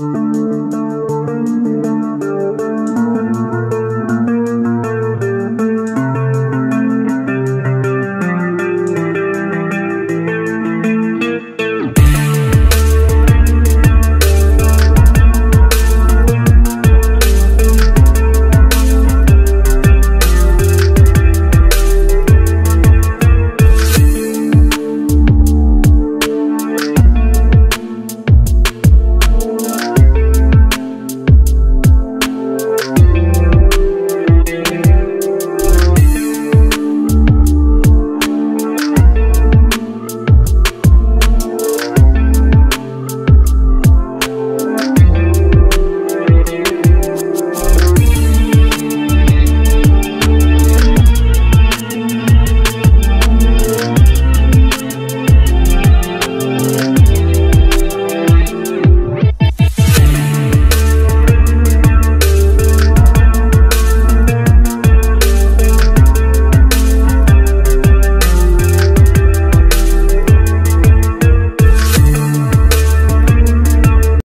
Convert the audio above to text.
Música